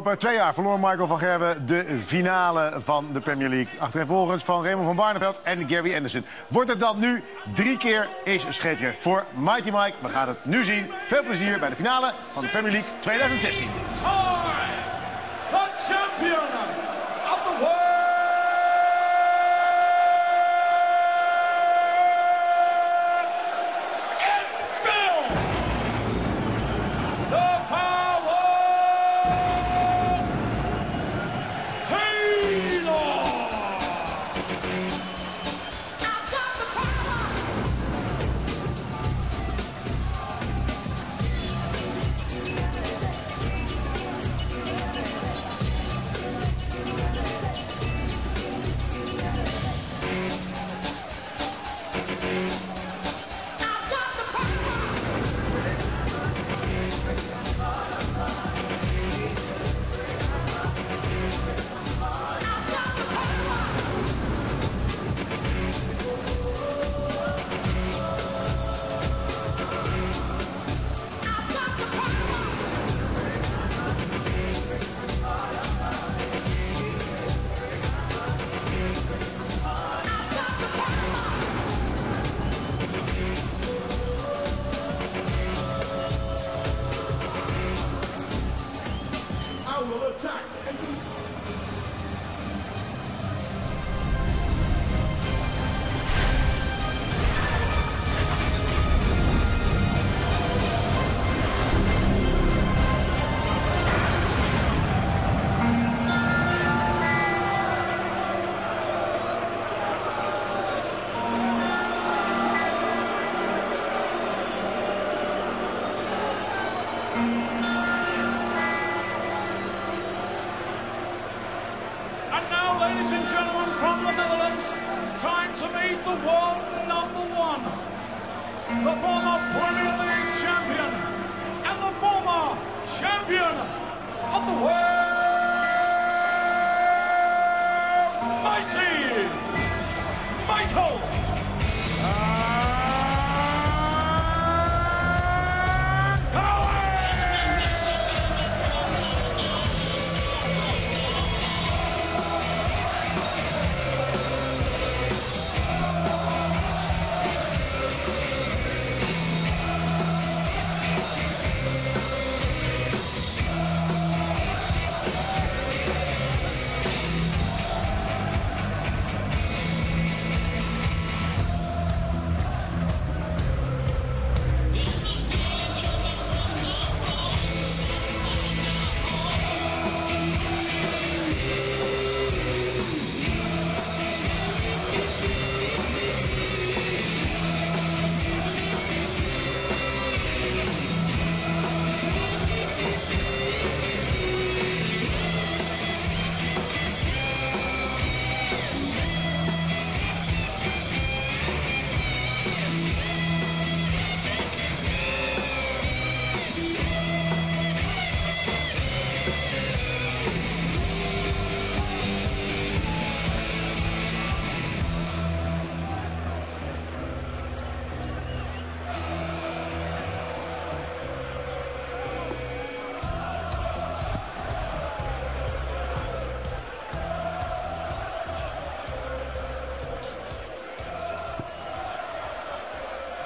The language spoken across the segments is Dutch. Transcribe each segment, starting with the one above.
Op twee jaar verloor Michael van Gerwen de finale van de Premier League. Achtereenvolgens van Raymond van Barneveld en Gary Anderson. Wordt het dan nu drie keer is scheeprecht voor Mighty Mike. We gaan het nu zien. Veel plezier bij de finale van de Premier League 2016. Time, the champion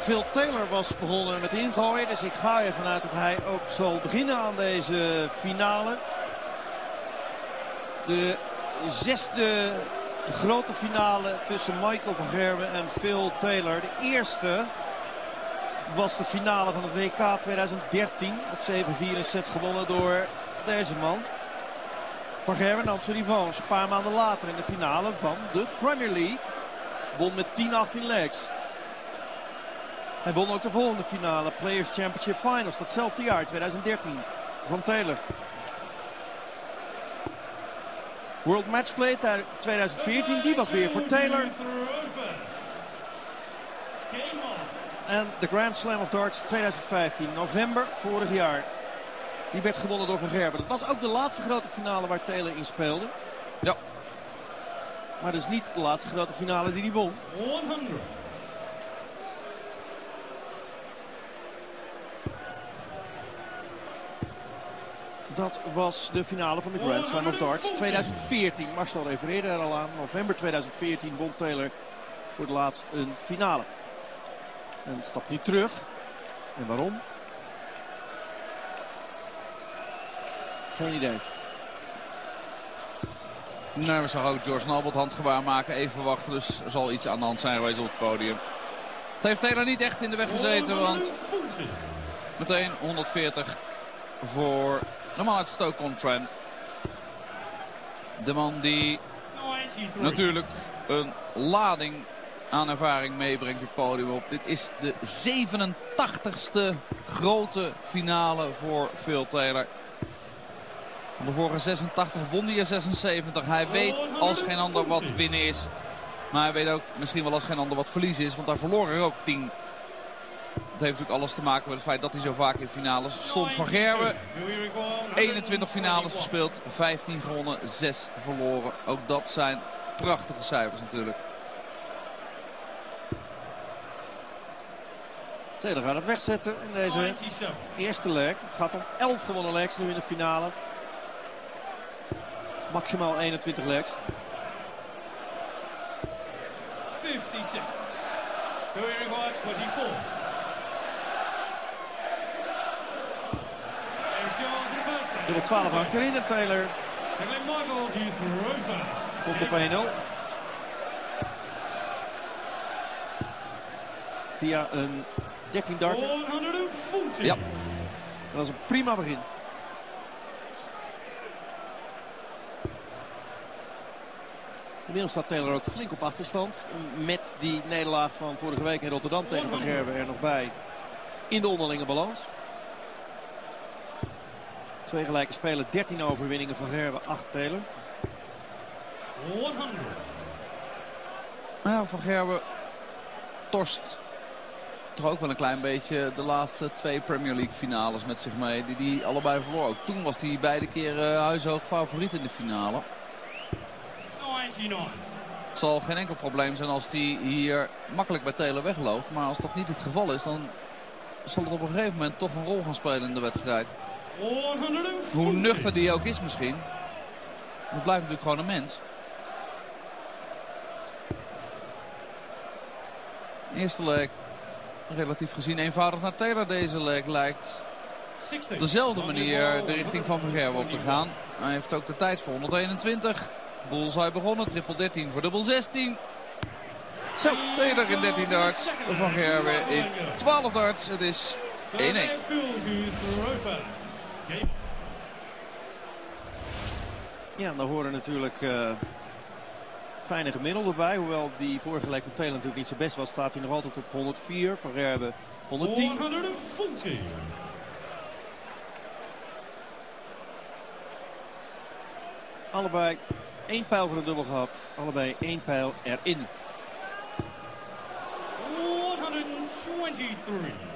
Phil Taylor was begonnen met ingooien. Dus ik ga ervan uit dat hij ook zal beginnen aan deze finale. De zesde grote finale tussen Michael van Gerwen en Phil Taylor. De eerste was de finale van het WK 2013. Met 7-4 in sets gewonnen door deze man. Van Gerwen nam zijn een paar maanden later in de finale van de Premier League. Won met 10-18 legs. Hij won ook de volgende finale, Players Championship Finals, datzelfde jaar, 2013, van Taylor. World Matchplay 2014, die was weer voor Taylor. En de Grand Slam of Darts 2015, november vorig jaar. Die werd gewonnen door Van Gerben. Dat was ook de laatste grote finale waar Taylor in speelde. Ja. Maar dus niet de laatste grote finale die hij won. 100. Dat was de finale van de Grand Slam of Darts 2014. Marcel refereerde er al aan. November 2014 won Taylor voor het laatst een finale. En stapt nu terug. En waarom? Geen idee. Nee, we zag ook George Norbert handgebaar maken. Even wachten, dus er zal iets aan de hand zijn geweest op het podium. Het heeft Taylor niet echt in de weg gezeten, want meteen 140 voor normaal het Stoke on Trent. De man die natuurlijk een lading aan ervaring meebrengt het podium op. Dit is de 87ste grote finale voor Phil Taylor. Van de vorige 86 won hij er 76. Hij weet als geen ander wat winnen is. Maar hij weet ook misschien wel als geen ander wat verlies is. Want hij verloor er ook 10. Dat heeft natuurlijk alles te maken met het feit dat hij zo vaak in finales stond. Van Gerwen, 21 finales gespeeld, 15 gewonnen, 6 verloren. Ook dat zijn prachtige cijfers natuurlijk. Taylor gaat het wegzetten in deze eerste leg. Het gaat om 11 gewonnen legs nu in de finale. Maximaal 21 legs. 56. Going required 24. Dubbel 12 hangt erin en Taylor komt op 1-0. Via een 13 darter. 140. Ja. Dat is een prima begin. Inmiddels staat Taylor ook flink op achterstand. Met die nederlaag van vorige week in Rotterdam tegen Van Gerwen er nog bij. In de onderlinge balans. Twee gelijke spelen, 13 overwinningen van Gerwen, 8 Taylor. 100. Ja, van Gerwen torst toch ook wel een klein beetje de laatste twee Premier League finales met zich mee. Die die allebei verloor. Ook toen was hij beide keren huishoog favoriet in de finale. 99. Het zal geen enkel probleem zijn als hij hier makkelijk bij Taylor wegloopt. Maar als dat niet het geval is, dan zal het op een gegeven moment toch een rol gaan spelen in de wedstrijd. 140. Hoe nuchter die ook is misschien. Het blijft natuurlijk gewoon een mens. Eerste leg relatief gezien eenvoudig naar Taylor. Deze leg lijkt 60. op dezelfde manier de richting van Gerwen op te gaan. Hij heeft ook de tijd voor 121. Bullseye begonnen, triple 13 voor dubbel 16. Zo, Taylor in 13 darts. Van Gerwen in 12 darts. Het is 1-1. Ja, daar horen natuurlijk eh, fijne gemiddelden bij. Hoewel die vorige van Taylor natuurlijk niet zo best was, staat hij nog altijd op 104. Van Gerben 110. 140. Allebei één pijl voor de dubbel gehad. Allebei één pijl erin. 123.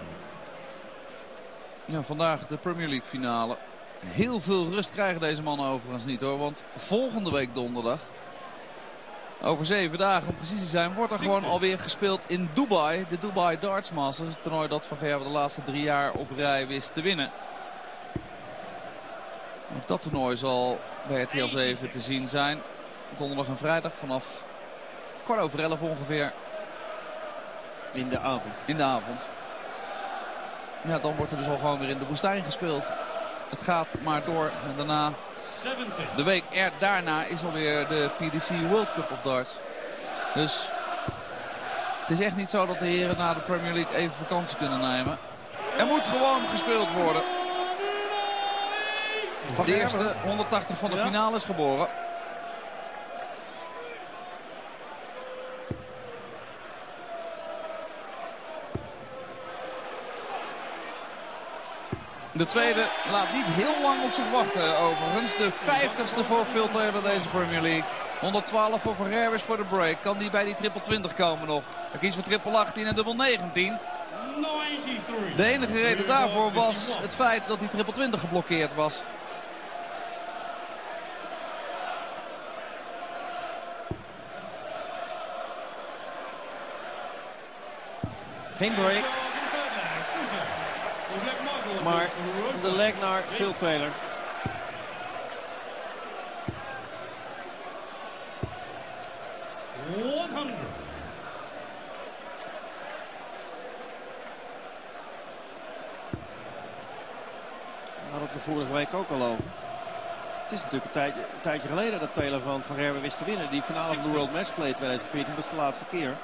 Ja, vandaag de Premier League finale. Heel veel rust krijgen deze mannen overigens niet hoor. Want volgende week donderdag, over zeven dagen om precies te zijn, wordt er gewoon alweer gespeeld in Dubai. De Dubai Darts Masters. Het toernooi dat Van Gerwen de laatste drie jaar op rij wist te winnen. Ook dat toernooi zal bij RTL 7 te zien zijn. Donderdag en vrijdag vanaf kwart over elf ongeveer In de avond. in de avond. Ja, dan wordt er dus al gewoon weer in de woestijn gespeeld. Het gaat maar door. En daarna, 70. de week er daarna is alweer de PDC World Cup of Darts. Dus het is echt niet zo dat de heren na de Premier League even vakantie kunnen nemen. Er moet gewoon gespeeld worden. De eerste 180 van de finale is geboren. De tweede laat niet heel lang op zich wachten overigens. De 50ste voor Phil Taylor deze Premier League. 112 voor Van Gerwis voor de break. Kan die bij die triple 20 komen nog? Hij kiest voor triple 18 en dubbel 19. 93. De enige reden daarvoor was het feit dat die triple 20 geblokkeerd was. Geen break, maar de leg naar Phil Taylor. Had het de vorige week ook al over. Het is natuurlijk een tijdje, een tijdje geleden dat Taylor van Van wist te winnen. Die finale van de World Matchplay 2014 was de laatste keer.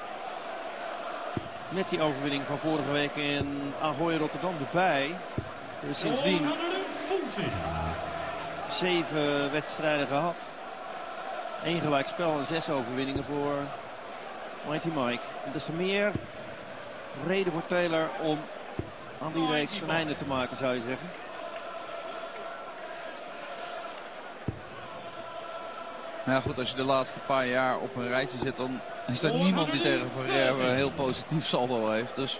Met die overwinning van vorige week in Ahoy Rotterdam erbij. Dus sindsdien 140. zeven wedstrijden gehad. Eén gelijk spel en zes overwinningen voor Mighty Mike. En des te meer reden voor Taylor om aan die reeks een einde te maken zou je zeggen. Nou ja, goed, als je de laatste paar jaar op een rijtje zit, dan is er niemand die tegen een heel positief saldo heeft. Dus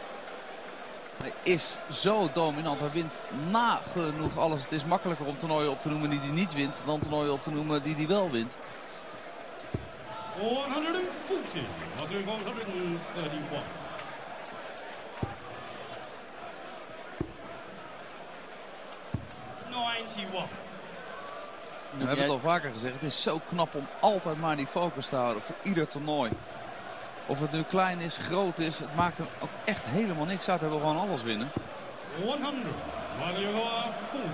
hij is zo dominant. Hij wint nagenoeg alles. Het is makkelijker om toernooien op te noemen die hij niet wint, dan toernooien op te noemen die hij wel wint. 140. Wat nu 131. Ninety-one. We hebben het al vaker gezegd. Het is zo knap om altijd maar die focus te houden voor ieder toernooi. Of het nu klein is, groot is, het maakt hem ook echt helemaal niks uit. Hij wil gewoon alles winnen. 100. Wat nu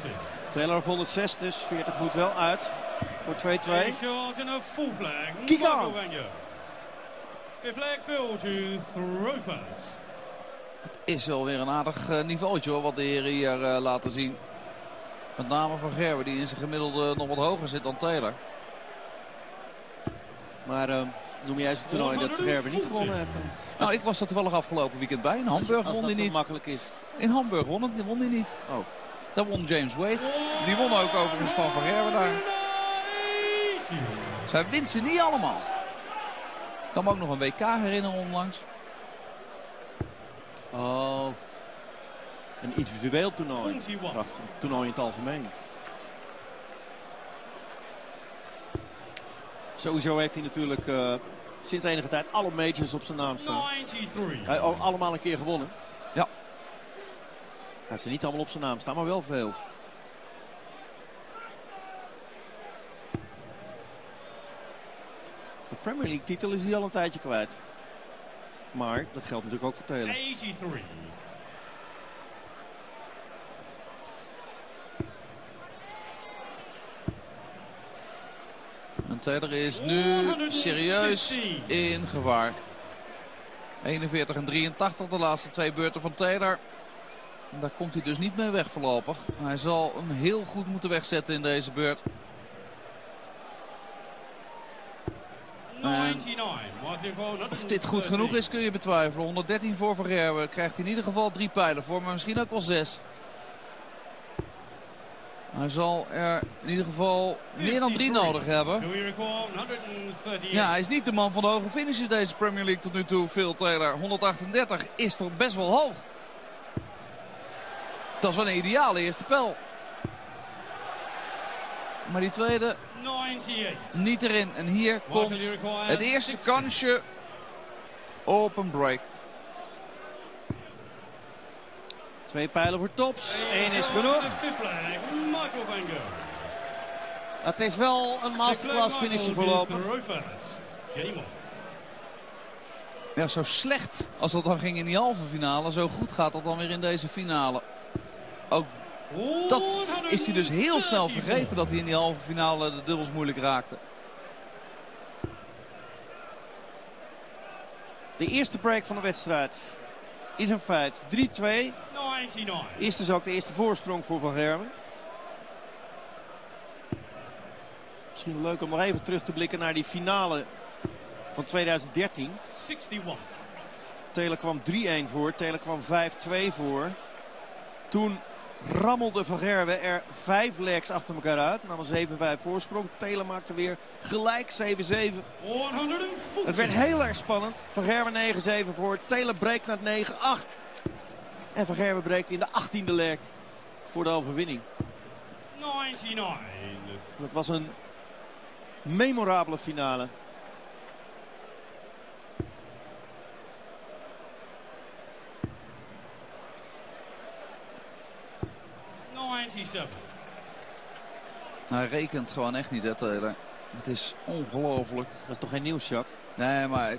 40. Taylor op 106 dus, 40 moet wel uit voor 2-2. A shot in a full flag. Kiek aan. First. Is wel weer een aardig eh, niveautje hoor, wat de heren hier eh, laten zien. Met name van Gerben, die in zijn gemiddelde nog wat hoger zit dan Taylor. Maar eh, noem jij een toernooi dat Van Gerwen niet gewonnen heeft? Nou, ik was er toevallig afgelopen weekend bij. In Hamburg won dat hij zo niet. makkelijk is. In Hamburg won, het, won hij niet. Oh. Daar won James Wade. Die won ook overigens van Van Gerwen daar. Zij wint ze niet allemaal. Ik kan me ook nog een WK herinneren onlangs. Oh. Een individueel toernooi. 41. Ik dacht, een toernooi in het algemeen. Sowieso heeft hij natuurlijk eh, sinds enige tijd alle majors op zijn naam staan. 93. Hij al- allemaal een keer gewonnen. Ja. Hij heeft ze niet allemaal op zijn naam staan, maar wel veel. De Premier League titel is hij al een tijdje kwijt. Maar dat geldt natuurlijk ook voor Taylor. 83. En Taylor is nu serieus in gevaar. 41 en 83, de laatste twee beurten van Taylor. En Daar komt hij dus niet mee weg voorlopig. Hij zal hem heel goed moeten wegzetten in deze beurt. 99. Wat nu 130. Of dit goed genoeg is kun je betwijfelen. 113 voor Van Gerwen krijgt hij in ieder geval drie pijlen voor. Maar misschien ook wel zes. Hij zal er in ieder geval meer dan drie nodig hebben. Do we recall 138. Ja, hij is niet de man van de hoge finishes deze Premier League tot nu toe. Phil Taylor, 138 is toch best wel hoog. Dat is wel een ideale eerste pijl. Maar die tweede 98. niet erin. En hier komt het eerste 60. kansje op een break. Twee pijlen voor tops. Eén is genoeg. Michael Wenger. Het is wel een masterclass finisher voorlopig. Ja, zo slecht als dat dan ging in die halve finale. Zo goed gaat dat dan weer in deze finale. Ook dat is hij dus heel snel 134. vergeten dat hij in die halve finale de dubbels moeilijk raakte. De eerste break van de wedstrijd is een feit. 3-2 99. is dus ook de eerste voorsprong voor Van Gerwen. Misschien leuk om nog even terug te blikken naar die finale van 2013. 61. Taylor kwam 3-1 voor. Taylor kwam 5-2 voor. Toen rammelde Van Gerwen er vijf legs achter elkaar uit. Nam een 7-5 voorsprong. Taylor maakte weer gelijk 7-7. 140. Het werd heel erg spannend. Van Gerwen 9-7 voor. Taylor breekt naar 9-8. En Van Gerwen breekt in de 18e leg voor de overwinning. 99. Dat was een memorabele finale. Hij rekent gewoon echt niet, Taylor. Het is ongelooflijk. Dat is toch geen nieuws, Jacques? Nee, maar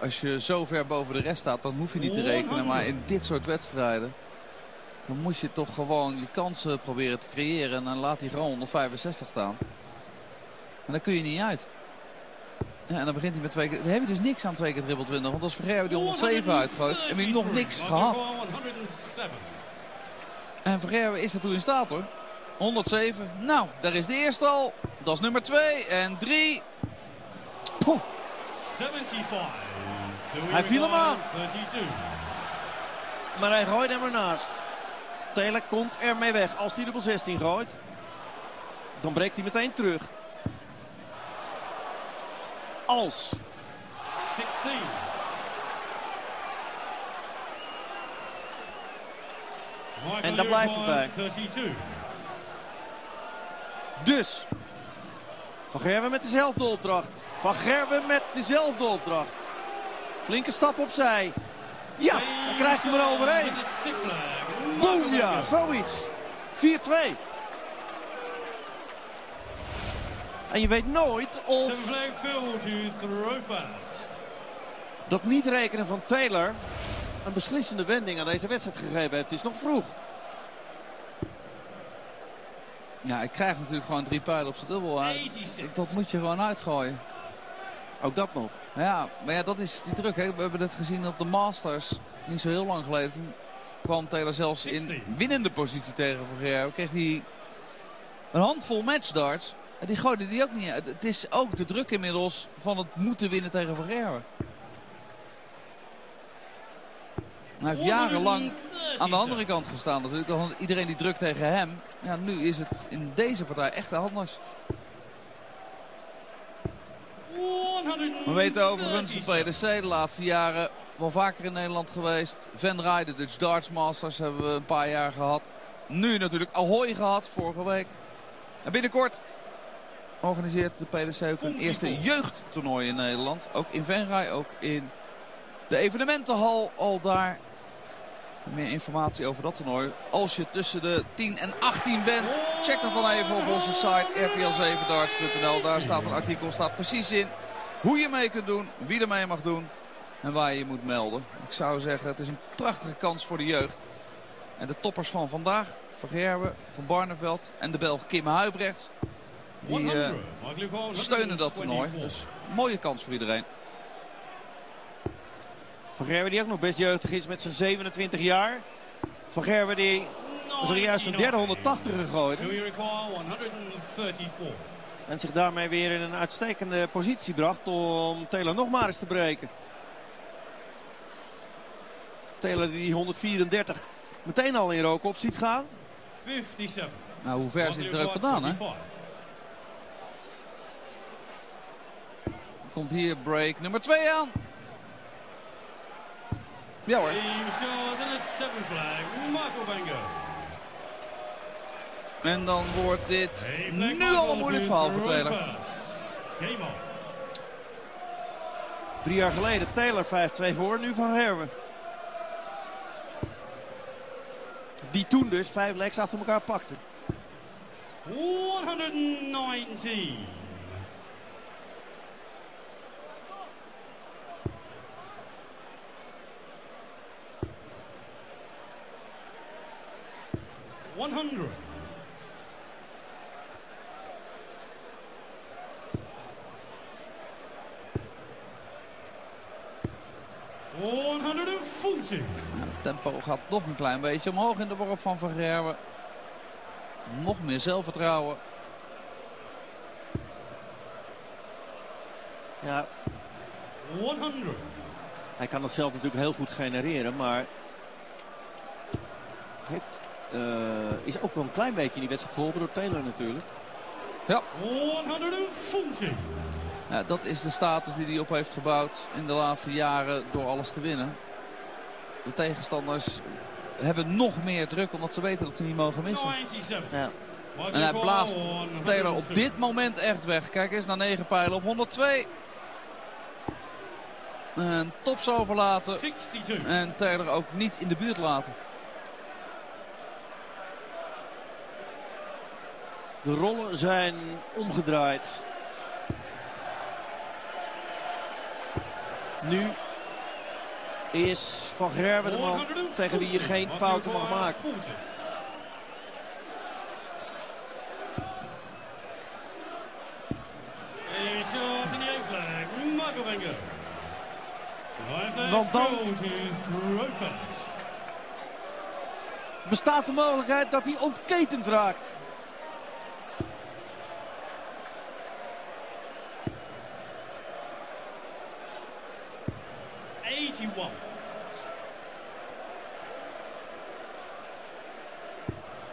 als je zo ver boven de rest staat, dan hoef je niet te rekenen. Maar in dit soort wedstrijden, dan moet je toch gewoon je kansen proberen te creëren. En dan laat hij gewoon 165 staan. En dan kun je niet uit. Ja, en dan begint hij met twee keer. Dan heb je dus niks aan twee keer triple 20. Want als Vergerwe die 107 uitgooit, heb je nog niks gehad. En Vergerwe is er toe in staat hoor. 107. Nou, daar is de eerste al. Dat is nummer 2 en 3. 75. Hij viel hem aan. Maar hij gooit hem ernaast. Taylor komt ermee weg. Als hij dubbel 16 gooit, dan breekt hij meteen terug. Als. 16. En daar blijft hij bij. 32. Dus. Van Gerwen met dezelfde opdracht. Van Gerwen met dezelfde opdracht. Flinke stap opzij. Ja, dan krijgt hij er overheen. Boom, ja, zoiets. 4-2. En je weet nooit of dat niet rekenen van Taylor een beslissende wending aan deze wedstrijd gegeven heeft. Het is nog vroeg. Ja, ik krijg natuurlijk gewoon drie pijlen op zijn dubbel. hè. 86. Dat moet je gewoon uitgooien. Ook dat nog. Ja, maar ja, dat is die druk. Hè. We hebben het gezien op de Masters. Niet zo heel lang geleden. Kwam Taylor zelfs in 16. winnende positie tegen Vergerwe. Kreeg hij een handvol matchdarts. Die gooide die ook niet uit. Het is ook de druk inmiddels van het moeten winnen tegen Vergerwe. Hij heeft jarenlang aan de andere kant gestaan natuurlijk. Dan Iedereen die drukt tegen hem. Ja, nu is het in deze partij echt anders. We weten overigens de PDC de laatste jaren wel vaker in Nederland geweest. Van Rij, de Dutch Darts Masters hebben we een paar jaar gehad. Nu natuurlijk Ahoy gehad, vorige week. En binnenkort organiseert de PDC ook een eerste jeugdtoernooi in Nederland. Ook in Venray, ook in de evenementenhal al daar. Meer informatie over dat toernooi. Als je tussen de 10 en 18 bent, check dat dan even op onze site rtl7darts.nl. Daar staat een artikel, staat precies in hoe je mee kunt doen, wie er mee mag doen en waar je je moet melden. Ik zou zeggen, het is een prachtige kans voor de jeugd. En de toppers van vandaag, Van Gerwen, Van Barneveld en de Belg Kim Huibrechts, die eh, steunen dat toernooi. Dus mooie kans voor iedereen. Van Gerwen die ook nog best jeugdig is met zijn 27 jaar. Van Gerwen die zojuist een derde 180 gegooid. Do you require 134? En zich daarmee weer in een uitstekende positie bracht om Taylor nog maar eens te breken. Taylor die 134 meteen al in rook op ziet gaan. 57. Nou, hoe ver zit hij er ook vandaan, hè? Komt hier break nummer 2 aan. Ja hoor. En dan wordt dit nu al een moeilijk verhaal voor Taylor. Drie jaar geleden Taylor 5-2 voor, nu Van Herwen. Die toen dus vijf legs achter elkaar pakte. 119. One hundred. One hundred and forty. Nou, het tempo gaat nog een klein beetje omhoog in de worp van Van Gerwen. Nog meer zelfvertrouwen. Ja, 100. hij kan het zelf natuurlijk heel goed genereren, maar heeft, is ook wel een klein beetje in die wedstrijd geholpen door Taylor natuurlijk. 140. Ja, dat is de status die hij op heeft gebouwd in de laatste jaren door alles te winnen. De tegenstanders hebben nog meer druk omdat ze weten dat ze niet mogen missen. 97. Ja. En hij blaast Taylor op dit moment echt weg. Kijk eens naar 9 pijlen op 102. En tops overlaten. 62. En Taylor ook niet in de buurt laten. De rollen zijn omgedraaid. Nu is Van Gerwen de man tegen wie je geen fouten mag maken. Want dan bestaat de mogelijkheid dat hij ontketend raakt.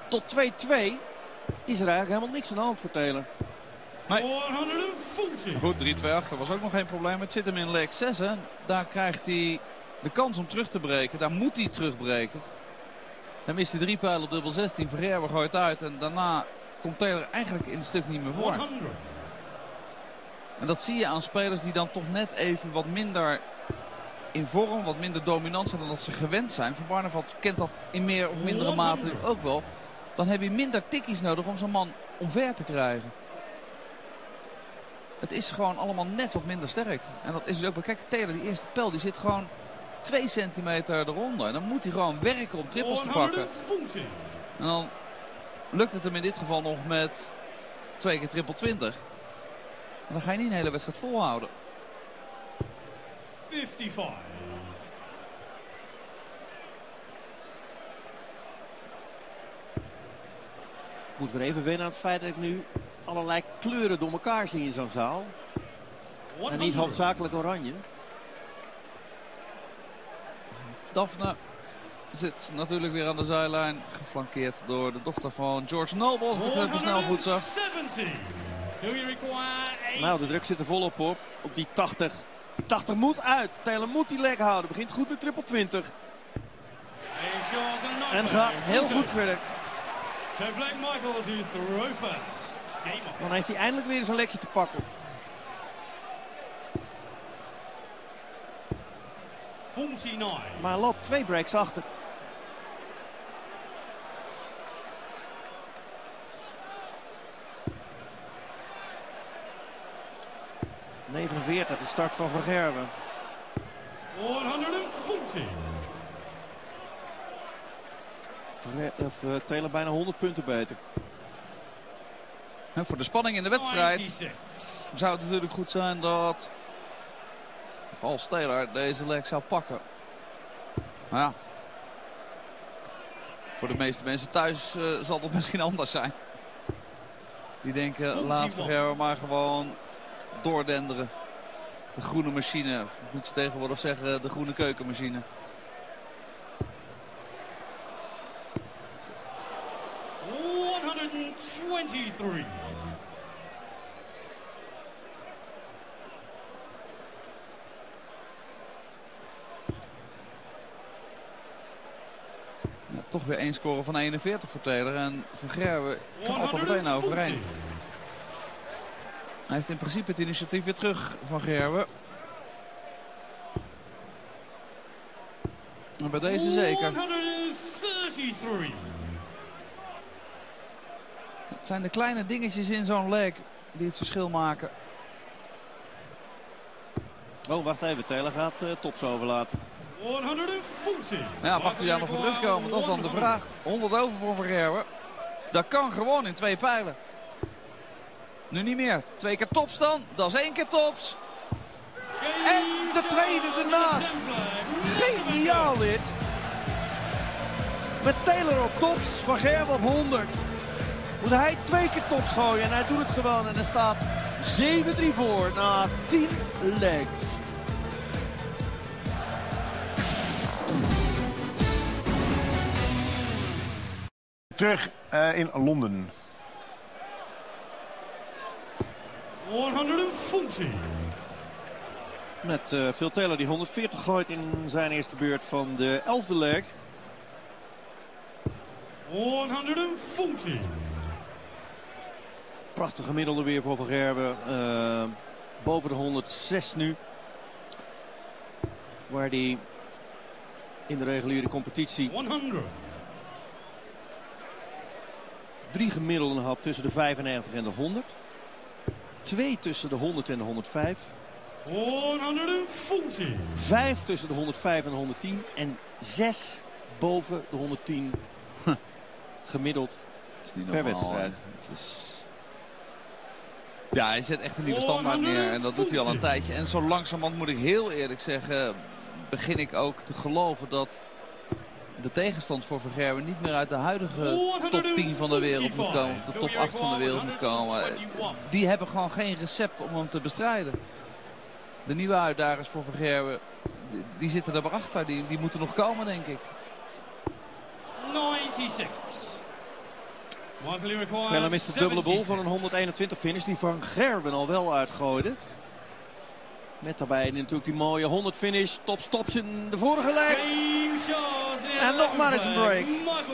Tot 2-2 is er eigenlijk helemaal niks aan de hand voor Taylor. Nee. Goed, 3-2 achter was ook nog geen probleem. Het zit hem in leg 6. Hè. Daar krijgt hij de kans om terug te breken. Daar moet hij terugbreken. Dan mist hij drie pijlen op dubbel 16. Vergerber gooit uit. En daarna komt Taylor eigenlijk in het stuk niet meer voor. En dat zie je aan spelers die dan toch net even wat minder in vorm, wat minder dominant zijn dan dat ze gewend zijn. Van Barneveld kent dat in meer of mindere mate ook wel. Dan heb je minder tikkies nodig om zo'n man omver te krijgen. Het is gewoon allemaal net wat minder sterk. En dat is dus ook bij. Kijk, Taylor, die eerste pijl, die zit gewoon 2 centimeter eronder. En dan moet hij gewoon werken om trippels te pakken. En dan lukt het hem in dit geval nog met twee keer triple 20. En dan ga je niet een hele wedstrijd volhouden. 55. Moet weer even wennen aan het feit dat ik nu allerlei kleuren door elkaar zie in zo'n zaal. En niet hoofdzakelijk oranje. Daphne zit natuurlijk weer aan de zijlijn. Geflankeerd door de dochter van George Noble. Als ik het even snel goed zag. Nou, de druk zit er volop op. Op die 80. Die 80 moet uit. Taylor moet die leg houden. Begint goed met triple 20. En gaat heel goed verder. Dan heeft hij eindelijk weer eens een lekje te pakken. 49. Maar loopt twee breaks achter. ...49, de start van Van Gerwen. 140. Of, uh, Taylor bijna 100 punten beter. En voor de spanning in de wedstrijd zou het natuurlijk goed zijn dat als Taylor deze leg zou pakken. Maar ja, voor de meeste mensen thuis uh, zal het misschien anders zijn. Die denken, laat Ferrero maar gewoon doordenderen. De groene machine, of moet je tegenwoordig zeggen, de groene keukenmachine. Toch weer één score van 41 voor Taylor. En Van Gerwen kan meteen overheen. Hij heeft in principe het initiatief weer terug van Gerwen. En bij deze zeker. Het zijn de kleine dingetjes in zo'n leg die het verschil maken. Oh, wacht even. Taylor gaat uh, tops overlaten. 140. Ja, mag hij daar nog voor terugkomen? Dat is dan de vraag. 100 over voor Vergerwe. Dat kan gewoon in twee pijlen. Nu niet meer. Twee keer tops dan. Dat is één keer tops. En de tweede ernaast. Geniaal dit. Met Taylor op tops. Van Gerwe op 100. Moet hij twee keer tops gooien. En hij doet het gewoon. En er staat 7-3 voor na 10 legs. Terug uh, in Londen. 140. Met uh, Phil Taylor die 140 gooit in zijn eerste beurt van de elfde leg. 140. Prachtig gemiddelde weer voor Van Gerben. Uh, boven de 106 nu. Waar die in de reguliere competitie 100 drie gemiddelden had tussen de 95 en de 100. Twee tussen de 100 en de 105. 140. Vijf tussen de 105 en de 110 en zes boven de 110 gemiddeld. is niet Per normaal. wedstrijd. Ja, hij zet echt een nieuwe standaard neer. En dat doet hij al een tijdje. En zo langzamerhand moet ik heel eerlijk zeggen... begin ik ook te geloven dat de tegenstand voor Vergerwen niet meer uit de huidige top 10 van de wereld moet komen. Of de top 8 van de wereld moet komen. Die hebben gewoon geen recept om hem te bestrijden. De nieuwe uitdagers voor Vergerwen, die, die zitten er maar achter. Die, die moeten nog komen, denk ik. 96. Taylor mist de dubbele bol 76. van een 121 finish die Van Gerwen al wel uitgooide. Met daarbij natuurlijk die mooie 100 finish. Top stops in de vorige the En nog maar eens een 11 flag.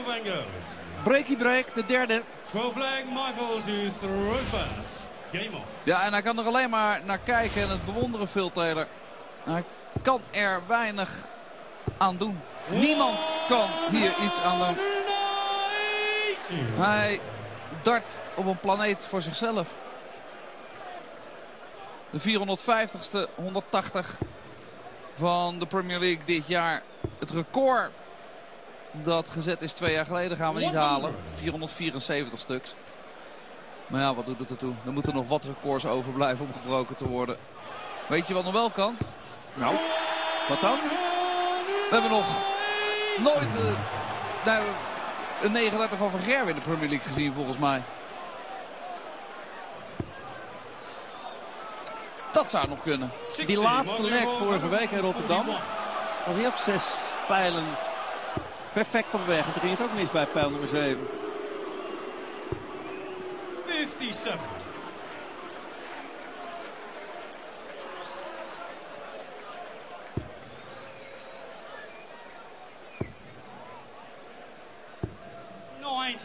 break. Breaky break, de derde. 12 flag Michael to. Game. Ja, en hij kan er alleen maar naar kijken en het bewonderen, Phil Taylor. Hij kan er weinig aan doen. Niemand kan hier iets aan doen. 180. Hij dart op een planeet voor zichzelf. De 450ste, 180 van de Premier League dit jaar. Het record dat gezet is twee jaar geleden gaan we niet halen. 474 stuks. Maar ja, wat doet het ertoe? Er moeten nog wat records overblijven om gebroken te worden. Weet je wat nog wel kan? Nou, wat dan? We hebben nog nooit eh, nou, een negenletter van Van Gerwen in de Premier League gezien volgens mij. Dat zou nog kunnen. Die laatste leg vorige week in Rotterdam was hij op zes pijlen perfect op weg. En toen ging het ook mis bij pijl nummer 7. 57.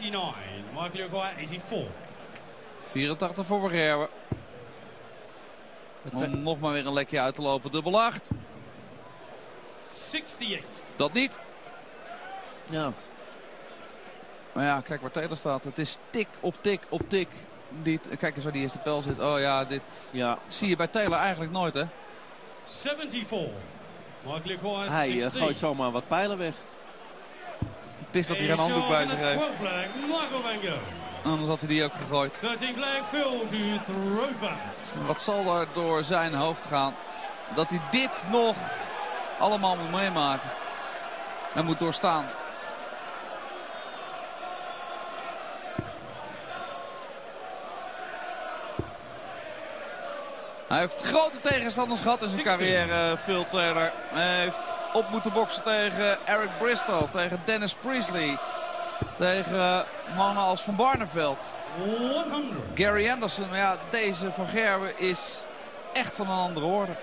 89. Michael Uruguay 84. 84 voor Vergerwe. Om nog maar weer een lekje uit te lopen. Dubbel 8. 68. Dat niet. Ja. Maar ja, kijk waar Taylor staat. Het is tik op tik op tik. Dit, kijk eens waar die eerste pijl zit. Oh ja, dit ja. zie je bij Taylor eigenlijk nooit, hè? 74. Hij uh, gooit zomaar wat pijlen weg. Het is dat hij geen handdoek bij zich heeft. 12 flag, Michael Van Gerwen. Anders had hij die ook gegooid. 13 flag, Phil to throw fast. Wat zal er door zijn hoofd gaan? Dat hij dit nog allemaal moet meemaken. En moet doorstaan. Hij heeft grote tegenstanders gehad in zijn 16. carrière, Phil Taylor. Hij heeft op moeten boksen tegen Eric Bristol, tegen Dennis Priestley. Tegen mannen als Van Barneveld. 100. Gary Anderson, maar ja, deze van Gerwen is echt van een andere orde.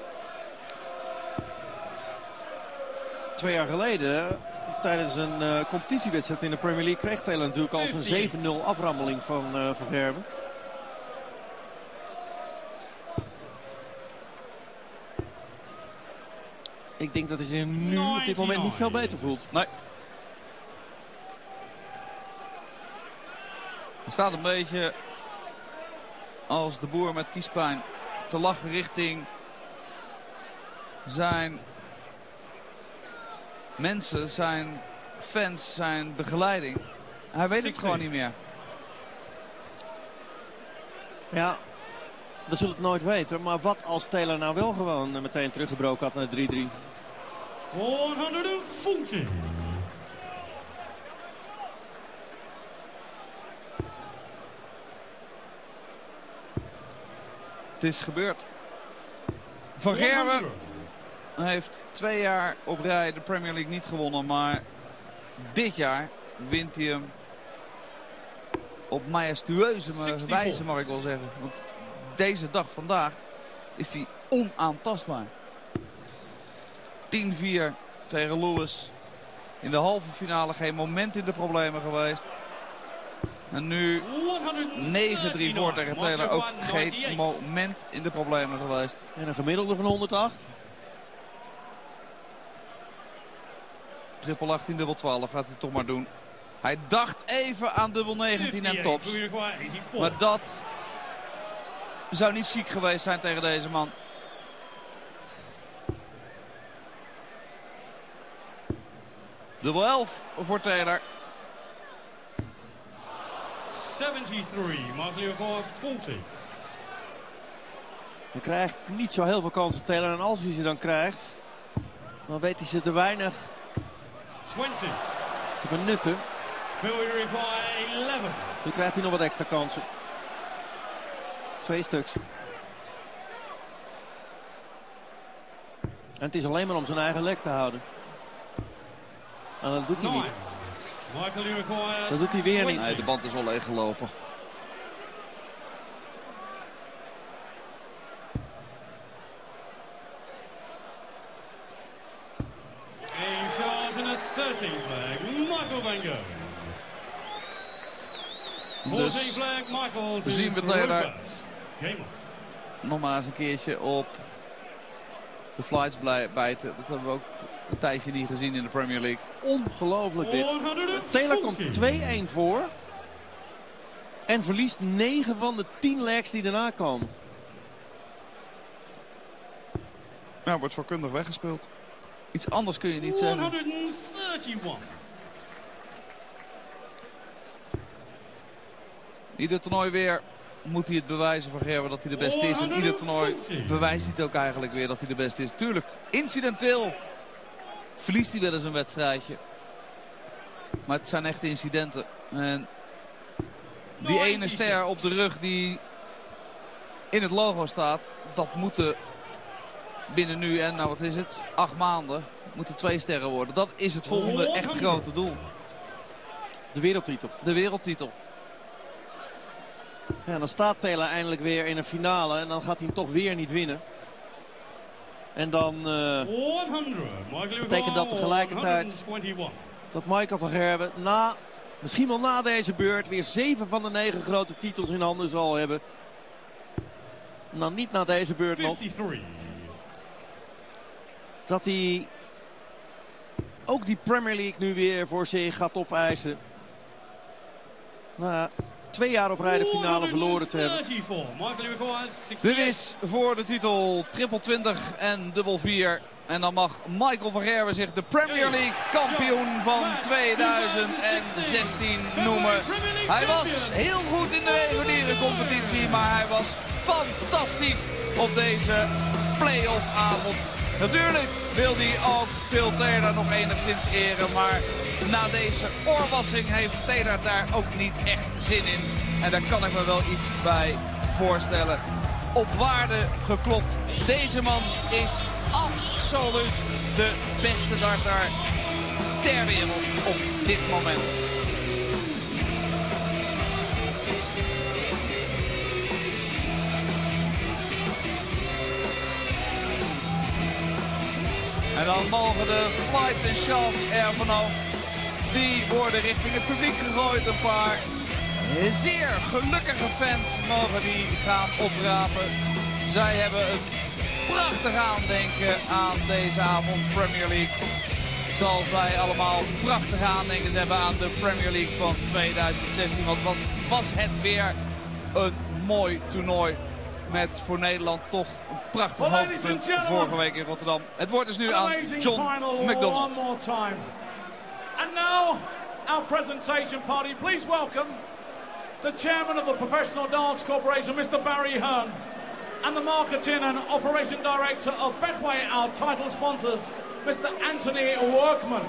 Twee jaar geleden, tijdens een eh, competitiewedstrijd in de Premier League, kreeg Taylor natuurlijk al zijn 7-0 aframmeling van eh Van Gerwen. Ik denk dat hij zich nu op dit moment niet veel beter voelt. Nee. Hij staat een beetje als de boer met kiespijn te lachen richting zijn mensen, zijn fans, zijn begeleiding. Hij weet het 16. gewoon niet meer. Ja, we zullen het nooit weten. Maar wat als Taylor nou wel gewoon eh, meteen teruggebroken had naar 3-3? 140. Het is gebeurd. Van Gerwen heeft twee jaar op rij de Premier League niet gewonnen. Maar dit jaar wint hij hem op majestueuze 64. wijze, mag ik wel zeggen. Want deze dag vandaag is hij onaantastbaar. 10-4 tegen Lewis. In de halve finale geen moment in de problemen geweest. En nu 9-3 voor tegen Taylor. Ook geen moment in de problemen geweest. En een gemiddelde van 108. Triple 18, dubbel 12 gaat hij toch maar doen. Hij dacht even aan dubbel 19 en tops. Maar dat zou niet ziek geweest zijn tegen deze man. Dubbel 11 voor Taylor. 73, Martin voor 40. Hij krijgt niet zo heel veel kansen Taylor. En als hij ze dan krijgt, dan weet hij ze te weinig 20. te benutten. Dan krijgt hij nog wat extra kansen. Twee stuks. En het is alleen maar om zijn eigen lek te houden. En dat doet hij 9. niet. Record Dat doet hij weer niet. Nee, de band is al leeggelopen. A charge and a 13 flag, Michael Van Gogh. 14 Dus zien we throw Taylor. first. Game on. nog maar eens een keertje op de flights bijten. Dat hebben we ook een tijdje niet gezien in de Premier League. Ongelooflijk dit. Taylor komt 140. 2-1 voor. En verliest 9 van de 10 legs die daarna komen. Ja, wordt voorkundig weggespeeld. Iets anders kun je niet zeggen. 131. Ieder toernooi weer moet hij het bewijzen voor Gerber dat hij de beste is. En ieder toernooi 140. bewijst hij het ook eigenlijk weer dat hij de beste is. Tuurlijk, incidenteel verliest hij wel eens een wedstrijdje. Maar het zijn echte incidenten. En die ene ster op de rug die in het logo staat, dat moeten binnen nu en nou wat is het, acht maanden, moeten twee sterren worden. Dat is het volgende echt grote doel. De wereldtitel. De wereldtitel. Ja, dan staat Taylor eindelijk weer in een finale. En dan gaat hij hem toch weer niet winnen. En dan 100. Michael Betekent dat tegelijkertijd- 121. dat Michael van Gerben na, misschien wel na deze beurt... weer zeven van de negen grote titels in handen zal hebben. Nou, niet na deze beurt nog. 53. Dat hij ook die Premier League nu weer voor zich gaat opeisen. Na twee jaar op rij de finale verloren te hebben. 134. Michael Record 68. Dit is voor de titel triple 20 en dubbel 4. En dan mag Michael van Gerwen zich de Premier League kampioen van 2016 noemen. Hij was heel goed in de reguliere competitie, maar hij was fantastisch op deze play-off avond. Natuurlijk wil hij ook Phil Taylor nog enigszins eren, maar na deze oorwassing heeft Taylor daar ook niet echt zin in. En daar kan ik me wel iets bij voorstellen. Op waarde geklopt. Deze man is absoluut de beste darter ter wereld op dit moment. En dan mogen de flights en shafts er vanaf. Die worden richting het publiek gegooid. Een paar zeer gelukkige fans mogen die gaan oprapen. Zij hebben een prachtig aandenken aan deze avond Premier League. Zoals wij allemaal prachtig aandenkens hebben aan de Premier League van 2016. Want wat was het weer een mooi toernooi. Met voor Nederland toch een prachtig hoogtepunt gentlemen. vorige week in Rotterdam. Het woord is nu aan John McDonald. And now, our presentation party. Please welcome the chairman of the Professional Dance Corporation, Mr. Barry Hearn, and the marketing and operation director of Betway, our title sponsors, Mr. Anthony Workman.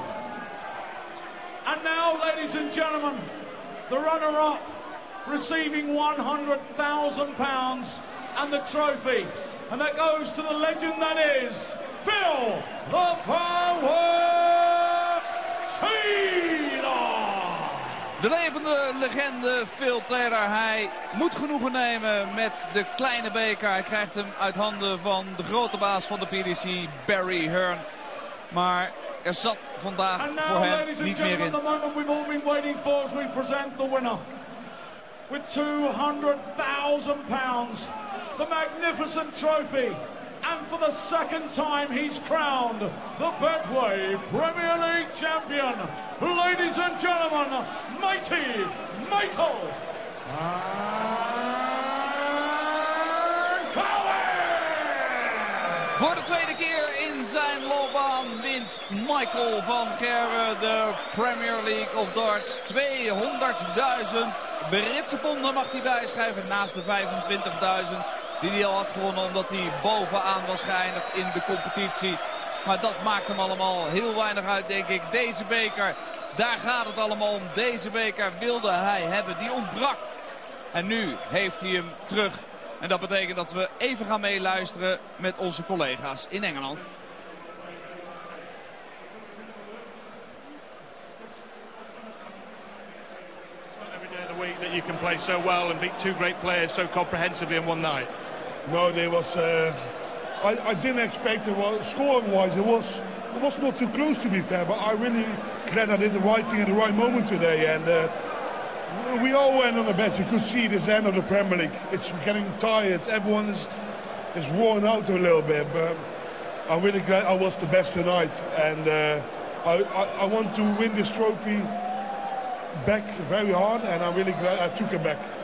And now, ladies and gentlemen, the runner-up receiving £100,000 and the trophy. And that goes to the legend that is Phil the Power Taylor. De levende legende Phil Taylor. Hij moet genoegen nemen met de kleine beker. Hij krijgt hem uit handen van de grote baas van de PDC, Barry Hearn. Maar er zat vandaag And voor hem niet meer in. the moment we've all been waiting for as we present the winner. With £200,000, the magnificent trophy. And for the second time, he's crowned the Betway Premier League champion. Ladies and gentlemen, mighty Michael Van Cowen! Voor de tweede keer in zijn loopbaan wint Michael van Gerwen de Premier League of Darts. 200.000 Britse ponden mag hij bijschrijven naast de 25.000 die hij al had gewonnen omdat hij bovenaan was geëindigd in de competitie. Maar dat maakt hem allemaal heel weinig uit denk ik. Deze beker, daar gaat het allemaal om. Deze beker wilde hij hebben, die ontbrak. En nu heeft hij hem terug. En dat betekent dat we even gaan meeluisteren met onze collega's in Engeland. every day of the week that you can play so well and beat two great players so comprehensively in one night. No, there was. Uh, I, I didn't expect it. Well, scoring-wise, it was it was not too close to be fair. But I really glad I did the right thing at the right moment today. And uh, we all went on the best. You could see this end of the Premier League. It's getting tired. Everyone is is worn out a little bit. But I'm really glad I was the best tonight. And uh, I, I, I want to win this trophy back very hard. And I'm really glad I took it back.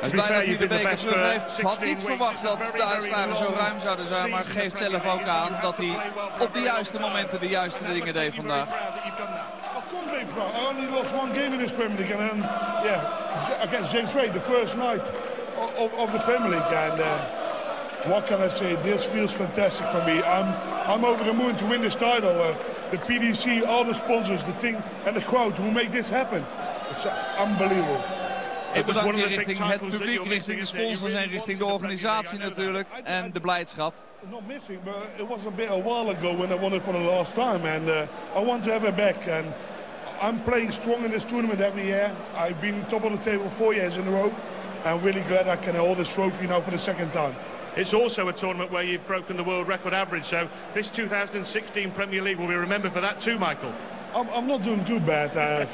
Hij is blij dat hij de beker terug heeft. Had niet verwacht dat de uitslagen zo ruim zouden zijn. Maar geeft zelf ook aan dat hij op de juiste momenten de juiste dingen deed vandaag. I only lost one game in this Premier League, and yeah, against James Ray, the first night of, of the Premier League. And uh, what can I say? This feels fantastic for me. I'm, I'm over the moon to win this title. Uh, the PDC, all the sponsors, the thing, and the crowd who make this happen. It's unbelievable. Ik bedank je richting het publiek, richting de sponsors en richting de organisatie natuurlijk. En de blijdschap. Not missing, but it was a bit a while ago when I won it for the last time, and uh, I want to have it back. And I'm playing strong in this tournament every year. I've been top of the table four years in a row. I'm really glad I can hold this trophy now for the second time. It's also a tournament where you've broken the world record average, so this 2016 Premier League will be remembered for that too, Michael. I'm, I'm not doing too bad. Uh,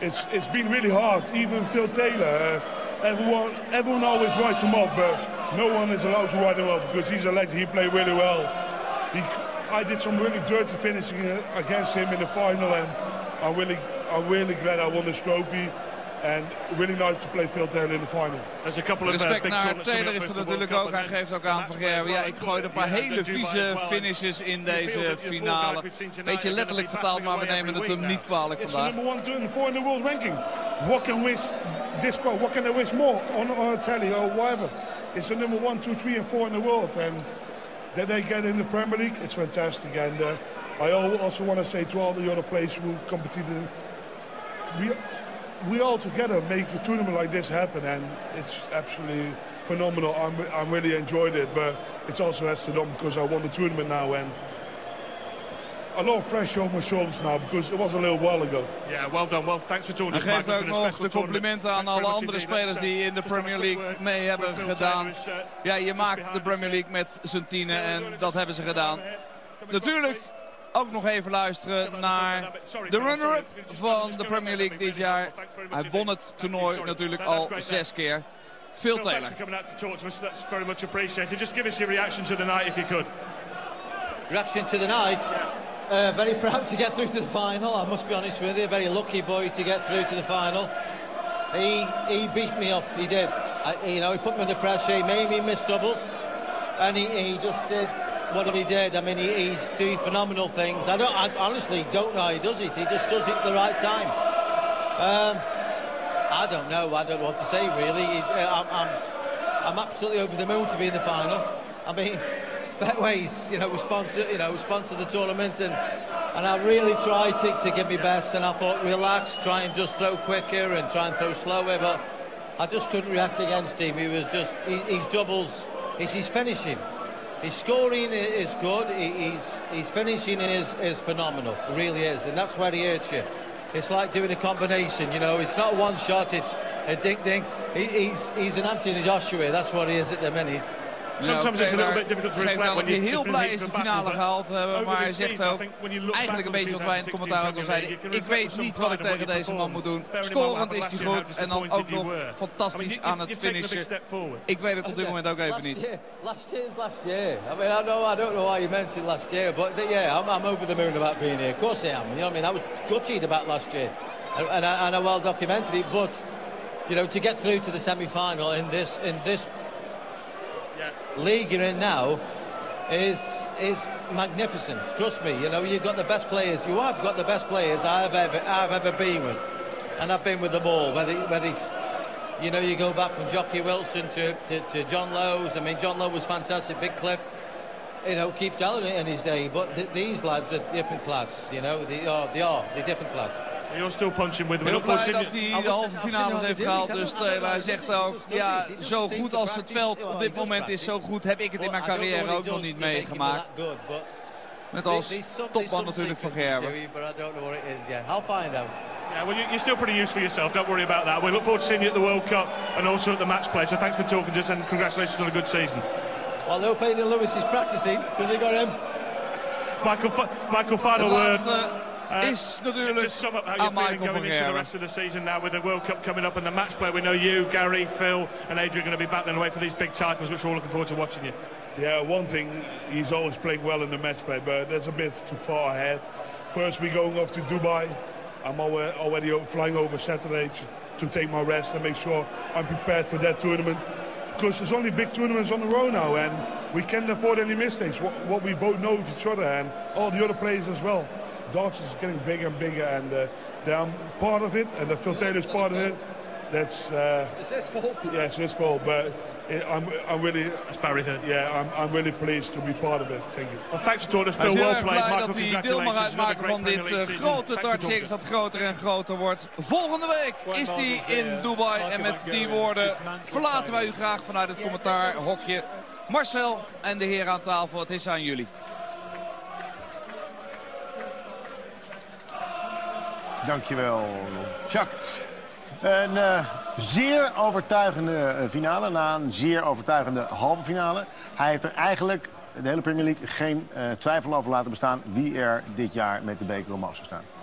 it's it's been really hard. Even Phil Taylor, uh, everyone everyone always writes him up, but no one is allowed to write him up because he's a legend. He played really well. He, I did some really dirty finishing against him in the final, and I'm really I'm really glad I won this trophy. And really nice to play Phil Taylor in the final. There's a couple of uh, Respect big naar Taylor is er natuurlijk ook. Hij geeft ook aan van. Ja, ik gooi een paar hele vieze finishes in deze finale. Beetje letterlijk vertaald, maar we nemen het hem niet kwalijk vandaag. four in the world ranking. What can wish this? What can they wish more on, on a telly or whatever? It's the number one, two, three, and four in the world, and that they get in the Premier League, it's fantastic. And uh, I al- also want to say to all the other players who competed, we we all together make a tournament like this happen, and it's absolutely phenomenal. I'm I'm really enjoyed it, but it's also has to done because I won the tournament now and. A lot of pressure on my shoulders now because it was a little while ago. Yeah, well done. Well, thanks for joining Hij geeft Michael. ook nog de complimenten aan alle andere spelers die in de Premier League mee hebben gedaan. Uh, Ja, je maakt de the Premier. League met z'n tienen en dat hebben ze gedaan. Natuurlijk ook nog even luisteren naar de runner-up van de Premier League dit jaar. Hij won het toernooi natuurlijk al zes keer. Phil Phil, Taylor. thanks for coming out to talk to us. That's very much appreciated. Just give us your reaction to the night if you could. reaction to the night. Uh, very proud to get through to the final. I must be honest with you, very lucky boy to get through to the final. He he beat me up. He did. I, you know, he put me under pressure. He made me miss doubles, and he, he just did what he did. I mean, he, he's doing phenomenal things. I don't. I honestly don't know how he does it. He just does it at the right time. Um, I don't know. I don't know what to say really. Uh, I'm, I'm I'm absolutely over the moon to be in the final. I mean, Betways, you know, we sponsor, you know, we sponsor the tournament, and and I really tried to, to give my best, and I thought relax, try and just throw quicker and try and throw slower, but I just couldn't react against him. He was just, he, he's doubles, it's his finishing. His scoring is good. He, he's his finishing is is phenomenal. It really is, and that's where he hurts you. It's like doing a combination. You know, it's not one shot. It's a ding ding. He, he's he's an Anthony Joshua. That's what he is at the minute. Sometimes it's a little bit difficult to reflect when dat hij you've heel blij is de finale gehaald te hebben. over Maar hij zegt ook eigenlijk een beetje wat wij in het 2016 commentaar ook al zeiden. Ik weet niet wat ik tegen deze man moet doen. Scorend is hij goed year, en dan ook nog fantastisch aan het finishen. Ik weet het op dit moment ook even last niet. Year, last year's last year. I mean, I know I don't know why you mentioned last year, but yeah, I'm, I'm over the moon about being here. Of course I am. You know what I mean? I was gutted about last year, and, and, I, and I well documented it. But you know, to get through to the semi-final in this in this league you're in now, is is magnificent. Trust me, you know you've got the best players. You have got the best players I've ever I've ever been with, and I've been with them all. Whether whether it's, you know you go back from Jockey Wilson to, to, to John Lowe's. I mean John Lowe was fantastic. Big Cliff. You know Keith Jalen in his day, but th these lads are different class. You know they are they are they're different class. You're still punching with. Heel blij dat hij de halve finales heeft gehaald. Dus Taylor hij zegt ook, ja, zo goed als het veld op dit moment is, zo goed heb ik het in mijn carrière ook nog niet meegemaakt. Met als topman natuurlijk van Gerben. But I don't know what it is yet. I'll find out. Yeah, well, you- you're still pretty used for yourself. Don't worry about that. We look forward to seeing you at the World Cup and also at the match play. So thanks for talking to us and congratulations on a good season. Well, no Payne Lewis is practicing because they got him. Michael, Michael, final word. Laatste Uh, is to natuurlijk just sum up how aan you're feeling Michael going van into the rest of the season now with the World Cup coming up and the match play. We know you, Gary, Phil, and Adrian are going to be battling away for these big titles, which we're all looking forward to watching you. Yeah, one thing, he's always playing well in the match play, but that's a bit too far ahead. First, we're going off to Dubai. I'm already flying over Saturday to, to take my rest and make sure I'm prepared for that tournament. Because there's only big tournaments on the road now, and we can't afford any mistakes. What, what we both know of each other and all the other players as well. Darts is getting bigger and bigger, and uh, they are part of it, and uh, Phil Taylor's part of it. That's uh, It's his fault. yeah, it's his fault, but it, I'm, I'm really That's Barry Hurt. yeah, I'm, I'm really pleased to be part of it. Thank you. Well, thanks for talking to is Phil. Well played. blij Michael, dat hij deel mag uitmaken van dit eh, season. grote Thanks for Dart talking Six dat groter en groter wordt. Volgende week is hij in Dubai. En met die woorden verlaten wij u graag vanuit het commentaarhokje. Marcel en de heren aan tafel, het is aan jullie. Dankjewel, Jacques. Een eh, zeer overtuigende eh, finale na een zeer overtuigende halve finale. Hij heeft er eigenlijk de hele Premier League geen eh, twijfel over laten bestaan wie er dit jaar met de beker omhoog zou staan.